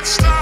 let's start.